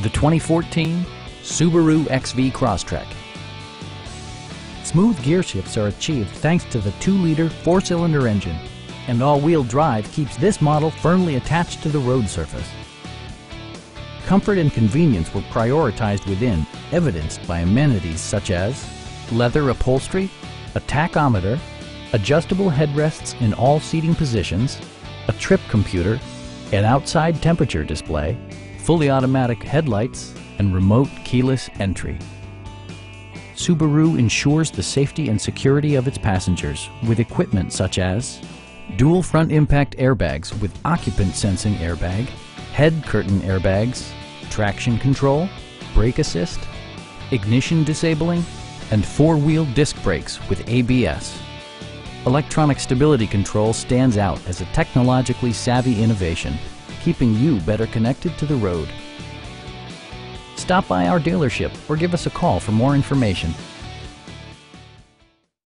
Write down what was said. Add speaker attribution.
Speaker 1: the 2014 Subaru XV Crosstrek. Smooth gear shifts are achieved thanks to the 2-liter 4-cylinder engine, and all-wheel drive keeps this model firmly attached to the road surface. Comfort and convenience were prioritized within, evidenced by amenities such as leather upholstery, a tachometer, adjustable headrests in all seating positions, a trip computer, an outside temperature display, fully automatic headlights, and remote keyless entry. Subaru ensures the safety and security of its passengers with equipment such as dual front impact airbags with occupant sensing airbag, head curtain airbags, traction control, brake assist, ignition disabling, and four-wheel disc brakes with ABS. Electronic stability control stands out as a technologically savvy innovation, keeping you better connected to the road. Stop by our dealership or give us a call for more information.